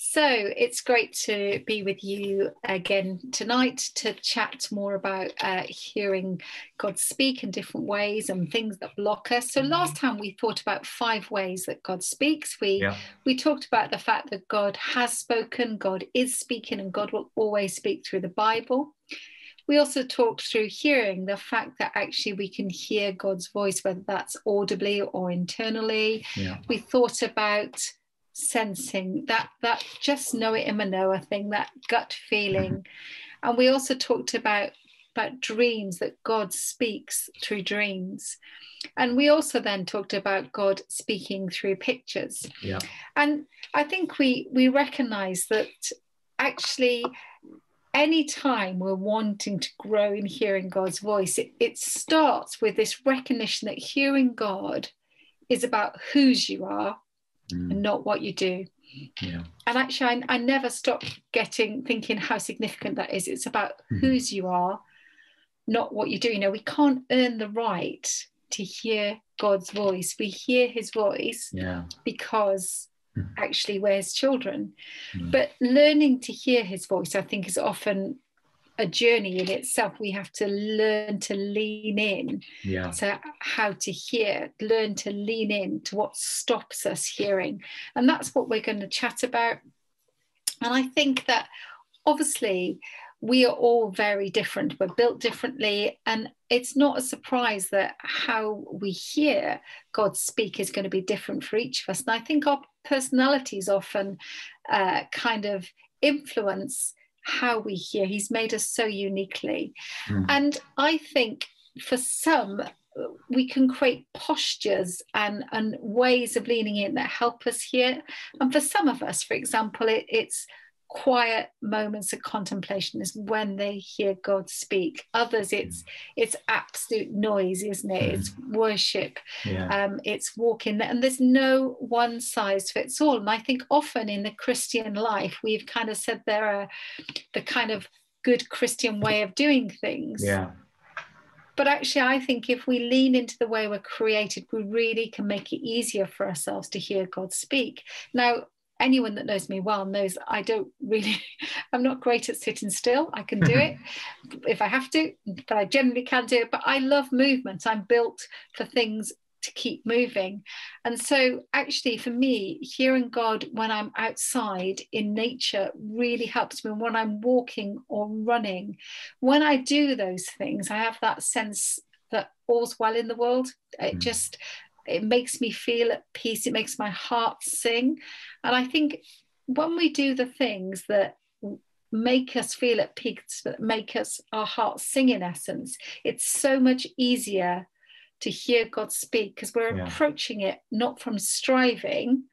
So it's great to be with you again tonight to chat more about uh, hearing God speak in different ways and things that block us. So last time we thought about five ways that God speaks. We yeah. we talked about the fact that God has spoken, God is speaking, and God will always speak through the Bible. We also talked through hearing the fact that actually we can hear God's voice, whether that's audibly or internally. Yeah. We thought about sensing that that just know it in Manoa thing, that gut feeling. And we also talked about about dreams that God speaks through dreams. And we also then talked about God speaking through pictures. Yeah. And I think we we recognize that actually any time we're wanting to grow in hearing God's voice, it, it starts with this recognition that hearing God is about whose you are mm. and not what you do. Yeah. And actually, I, I never stop getting thinking how significant that is. It's about mm. whose you are, not what you do. You know, we can't earn the right to hear God's voice. We hear his voice yeah. because mm. actually we're his children. Mm. But learning to hear his voice, I think, is often a journey in itself. We have to learn to lean in yeah. to how to hear, learn to lean in to what stops us hearing. And that's what we're going to chat about. And I think that obviously we are all very different. We're built differently. And it's not a surprise that how we hear God speak is going to be different for each of us. And I think our personalities often uh, kind of influence how we hear. He's made us so uniquely. Mm. And I think for some, we can create postures and, and ways of leaning in that help us hear. And for some of us, for example, it, it's quiet moments of contemplation is when they hear God speak. Others, it's it's absolute noise, isn't it? It's worship. Yeah. Um, it's walking, and there's no one size fits all. And I think often in the Christian life, we've kind of said there are the kind of good Christian way of doing things. Yeah. But actually, I think if we lean into the way we're created, we really can make it easier for ourselves to hear God speak. Now, anyone that knows me well knows I don't really, I'm not great at sitting still. I can do it if I have to, but I generally can do it. But I love movement. I'm built for things to keep moving. And so, actually, for me, hearing God when I'm outside in nature really helps me when I'm walking or running. When I do those things, I have that sense that all's well in the world. It mm. just it makes me feel at peace it makes my heart sing. And i think when we do the things that make us feel at peace that make us our hearts sing in essence it's so much easier to hear god speak because we're yeah. approaching it not from striving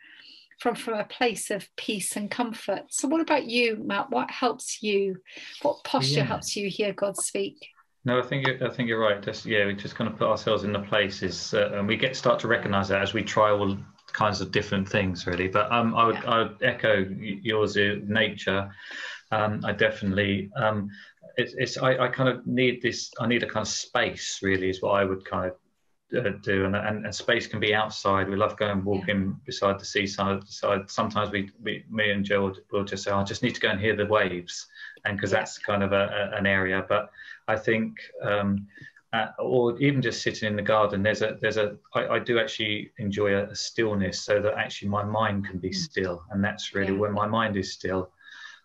from from a place of peace and comfort. So what about you matt? What helps you? What posture yeah. helps you hear god speak no, I think I think you're right. Just yeah, we just kind of put ourselves in the places, uh, and we get start to recognise that as we try all kinds of different things, really. But um, I would yeah. I would echo yours, uh, nature. Um, I definitely um, it's, it's I, I kind of need this. I need a kind of space, really, is what I would kind of uh, do and, and, and, space can be outside we love going walking beside the seaside side. sometimes we, we me and joe will, just say i just need to go and hear the waves and because that's kind of a, a, an area but I think, um, uh, or even just sitting in the garden, there's a, there's a, I, I do actually enjoy a, a, stillness so that actually my mind can be mm. still. And that's really yeah. when my mind is still,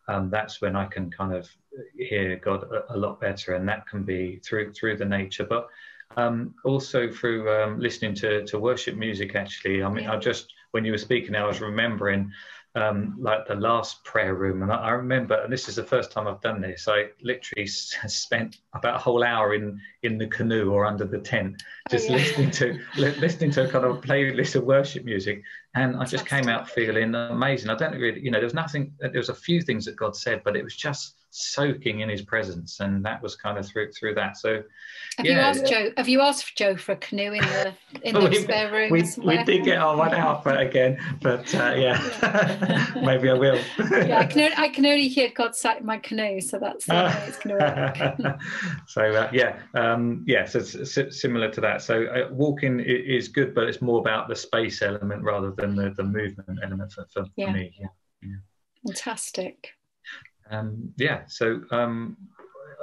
um, that's when I can kind of hear God a, a, lot better. And that can be through, through the nature, but um, also through um, listening to, to worship music, actually. I mean. I just, when you were speaking, I was remembering um, like the last prayer room. And I, I, remember, and this is the first time I've done this, I literally spent about a whole hour in, in the canoe or under the tent, oh, just oh, yeah. listening to listening to a kind of a playlist of worship music. And I just came out feeling amazing. I don't really, you know, there was nothing, there was a few things that God said, but it was just soaking in his presence and that was kind of through through that so have yeah. you asked joe have you asked joe for a canoe in the in the we, spare room we, we did get our one out but again but uh, yeah maybe i will yeah i can only, i can only hear god sat in my canoe so that's the way it's going to work so uh, yeah um yeah so it's similar to that so uh, walking is good but it's more about the space element rather than the, the movement element for, for, yeah. me yeah. yeah Fantastic. Um, yeah, so um,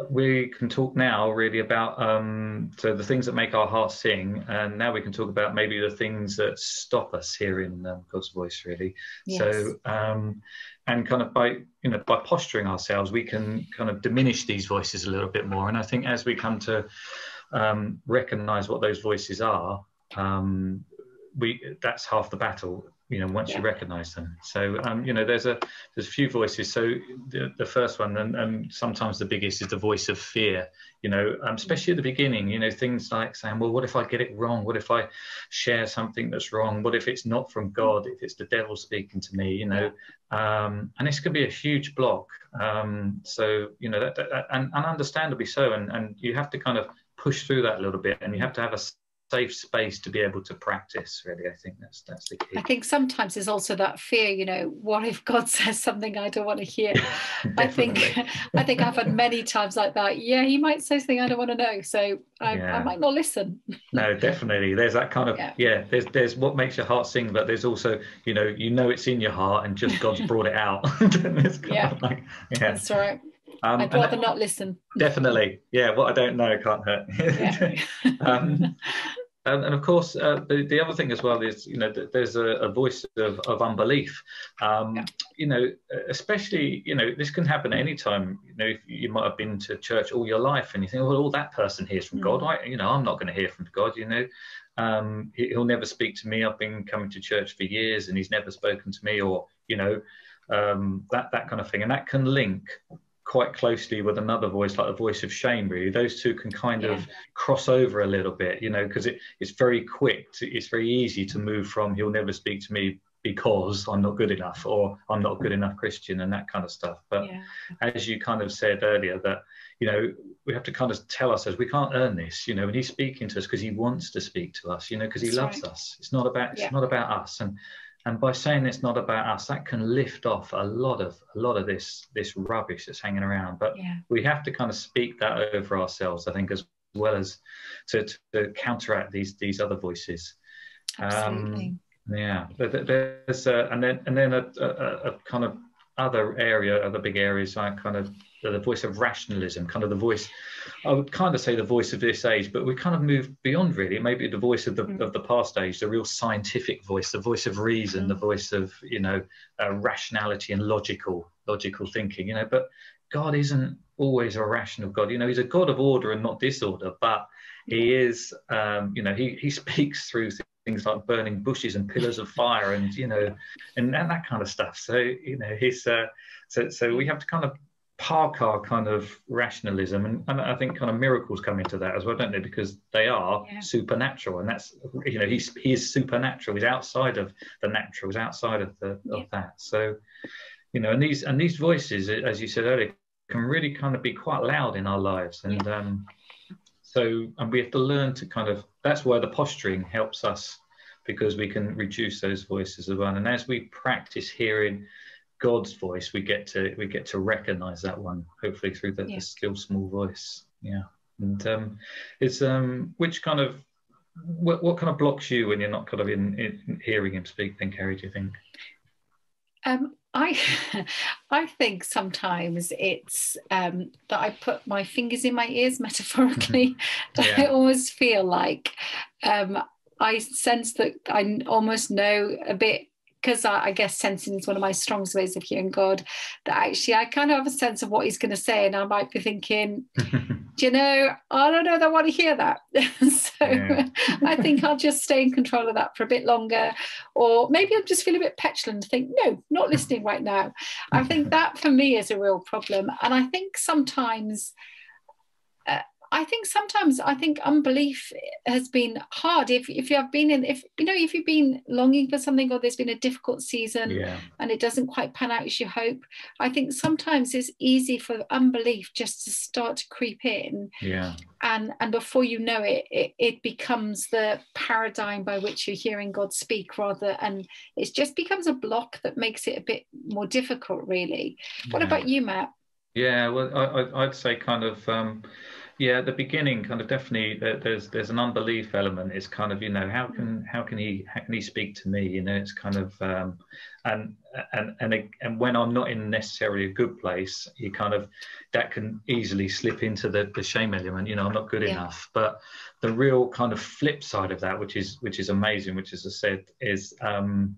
we can talk now really about um, so the things that make our hearts sing, and now we can talk about maybe the things that stop us hearing um, God's voice. Really, yes. so um, and kind of by you know by posturing ourselves, we can kind of diminish these voices a little bit more. And I think as we come to um, recognize what those voices are, um, we that's half the battle you know once yeah. you recognize them. So um, you know there's a there's a few voices. So the, the first one and, and sometimes the biggest is the voice of fear. You know um, especially at the beginning you know things like saying well what if i get it wrong? What if i share something that's wrong? What if it's not from god? If it's the devil speaking to me? You know um, and this can be a huge block. Um, so you know that, that and, and understandably so. And and you have to kind of push through that a little bit and you have to have a safe space to be able to practice really. I think that's that's the key. I think sometimes there's also that fear you know what if god says something i don't want to hear i think i think i've had many times like that. Yeah he might say something i don't want to know so i, yeah. I might not listen. No definitely. There's that kind of yeah. yeah. there's there's what makes your heart sing but there's also you know you know it's in your heart and just god's brought it out. Yeah. Like, yeah. That's right um, I'd rather not listen. Definitely, yeah. What I don't know can't hurt. um, and, and, of course, uh, the, the other thing as well is, you know, there's a, a voice of, of unbelief. Um, yeah. You know, especially, you know, this can happen at any time. You know, you might have been to church all your life and you think, well, all that person hears from. God. I, you know, I'm not going to hear from God. You know, um, he, will never speak to me. I've been coming to church for years and he's never spoken to me, or you know, um, that that kind of thing. And that can link quite closely with another voice like the voice of shame really those two can kind yeah. of cross over a little bit you know because it, it's very quick to, it's very easy to move from he'll never speak to me because i'm not good enough or i'm not a good enough christian and that kind of stuff but yeah. as you kind of said earlier that you know we have to kind of tell ourselves we can't earn this you know and he's speaking to us because he wants to speak to us you know because he That's loves right. us it's not about yeah. it's not about us and and by saying it's not about us that can lift off a lot of a lot of this this rubbish that's hanging around but yeah. we have to kind of speak that over ourselves i think as well as to, to counteract these these other voices Absolutely. Um, yeah there's uh, and then and then a, a, a, kind of other area other big areas I kind of the voice of rationalism, kind of the voice, I would kind of say the voice of this age, but we kind of moved beyond really, maybe the voice of the, mm. of the past age, the real scientific voice, the voice of reason, mm. the voice of, you know, uh, rationality and logical, logical thinking, you know, but God isn't always a rational God. You know, he's a God of order and not disorder, but he is, um, you know, he, he speaks through things like burning bushes and pillars of fire and, you know, and, and that kind of stuff. So, you know, he's, uh, so, so we have to kind of park our kind of rationalism and, and, I think kind of miracles come into that as well, don't they? Because they are yeah. supernatural, and that's you know he's he is supernatural. He's outside of the natural. He's outside of the yeah. of that. So you know, and these and these voices, as you said earlier, can really kind of be quite loud in our lives, and yeah. um, so and we have to learn to kind of that's where the posturing helps us because we can reduce those voices as well. And as we practice hearing God's voice, we get to we get to recognize that one, hopefully through the, yeah. the still small voice. Yeah, and um, it's um, which kind of what, what kind of blocks you when you're not kind of in, in hearing him speak? Then, Carrie, do you think? Um, I I think sometimes it's um, that I put my fingers in my ears metaphorically. yeah. I always feel like um, I sense that I almost know a bit because I, I, guess sensing is one of my strongest ways of hearing God, that actually I kind of have a sense of what He's going to say, and I might be thinking, do you know, I don't know that I want to hear that. so. I think I'll just stay in control of that for a bit longer, or maybe I'll just feel a bit petulant and think, no, not listening right now. I think that for me is a real problem, and I think sometimes. Uh, I think sometimes I think unbelief has been hard. If if you have been in, if you know, if you've been longing for something or there's been a difficult season yeah. and it doesn't quite pan out as you hope, I think sometimes it's easy for unbelief just to start to creep in. Yeah. And and before you know it, it, it becomes the paradigm by which you're hearing God speak rather, and it just becomes a block that makes it a bit more difficult, really. What yeah. about you, Matt? Yeah, well, I, I'd say kind of. Um, yeah, at the beginning, kind of definitely there's there's an unbelief element. It's kind of you know how can how can he how can he speak to me? You know, it's kind of um, and and and and when I'm not in necessarily a good place, you kind of that can easily slip into the the shame element. You know, I'm not good yeah. enough. But the real kind of flip side of that, which is which is amazing, which as I said is. Um,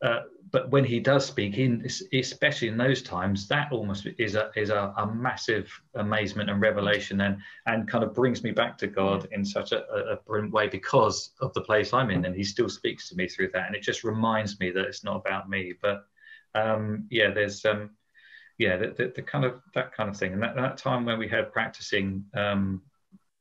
uh, but when he does speak, in especially in those times, that almost is a is a, a, massive amazement and revelation, and and kind of brings me back to God in such a, a, brilliant way because of the place I'm in, and He still speaks to me through that, and it just reminds me that it's not about me, but um, yeah, there's um, yeah, the, the, the, kind of that kind of thing, and that, that time when we had practicing um,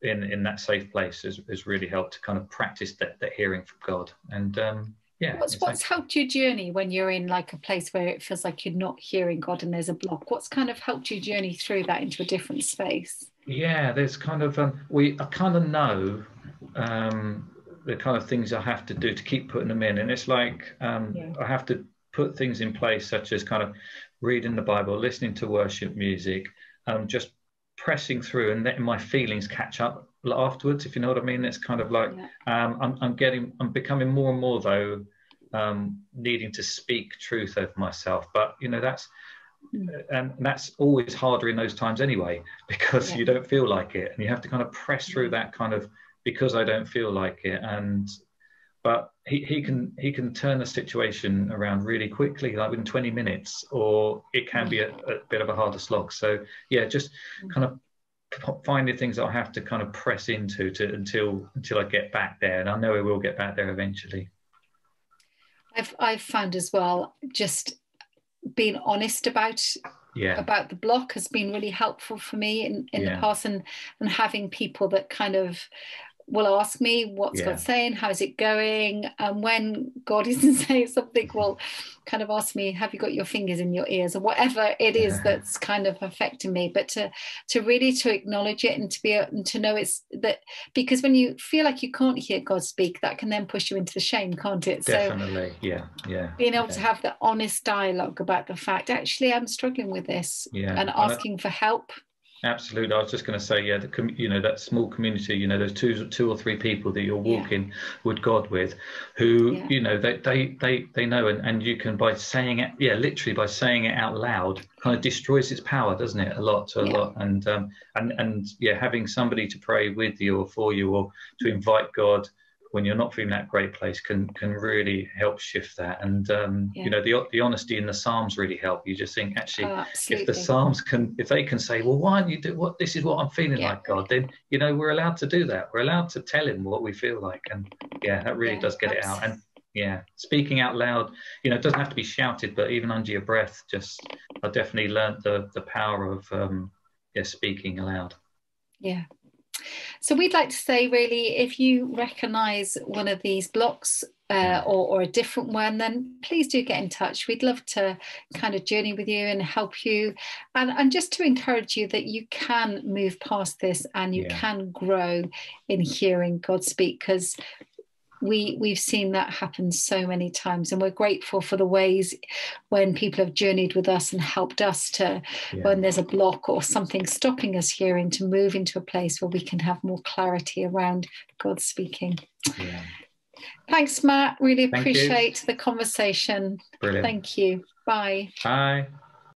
in in that safe place has, has really helped to kind of practice that, that hearing from God, and um, yeah what's what's helped your journey when you're in like a place where it feels like you're not hearing god and there's a block? What's kind of helped you journey through that into a different space? Yeah there's kind of um, we i kind of know um, the kind of things i have to do to keep putting them in. And it's like um, yeah. i have to put things in place such as kind of reading the bible listening to worship music um, just pressing through and letting my feelings catch up afterwards, if you know what I mean. It's kind of like yeah. um, I'm, I'm, getting, I'm becoming more and more though, um, needing to speak truth over myself. But you know, that's mm. and that's always harder in those times anyway, because yeah. you don't feel like it, and you have to kind of press through that kind of because I don't feel like it, and but he, he can he can turn the situation around really quickly like within 20 minutes or it can be a, a, bit of a harder slog so yeah just mm. kind of finding things that I have to kind of press into to until until I get back there, and I know I will get back there eventually. I've I've found as well just being honest about yeah. about the block has been really helpful for me in, in yeah. the past and and having people that kind of will ask me what's yeah. God saying, how's it going, and when God isn't saying something, will kind of ask me, have you got your fingers in your ears or whatever it is that's kind of affecting me. But to to really to acknowledge it and to be and to know it's that because when you feel like you can't hear God speak, that can then push you into the shame, can't it? Definitely, so yeah, yeah. Being able yeah. to have the honest dialogue about the fact, actually, I'm struggling with this, yeah. and asking for help Absolutely. I was just going to say, yeah, the, you know, that small community, you know, those two, two or three people that you're walking yeah. with God with, who, yeah. you know, they, they, they, they know, and, and you can by saying it, yeah, literally by saying it out loud, kind of destroys its power, doesn't it? A lot, a yeah. lot, and um, and and yeah, having somebody to pray with you or for you, or to invite God when you're not feeling that great place can can really help shift that. And um, yeah. you know the the honesty in the psalms really help. You just think actually oh, if the psalms can if they can say well why don't you do what this is what i'm feeling yeah. like god then you know we're allowed to do that. We're allowed to tell him what we feel like. And yeah that really yeah, does get absolutely. it out. And yeah speaking out loud you know it doesn't have to be shouted but even under your breath just i definitely learned the the power of um yeah speaking aloud. Yeah so we'd like to say, really, if you recognise one of these blocks uh, or, or, a different one, then please do get in touch. We'd love to kind of journey with you and help you, and, and just to encourage you that you can move past this and you yeah. can grow in hearing God speak because we we've seen that happen so many times and we're grateful for the ways when people have journeyed with us and helped us to yeah. when there's a block or something stopping us hearing to move into a place where we can have more clarity around god speaking. Yeah. thanks matt. Really appreciate the conversation. Brilliant. Thank you. Bye. Bye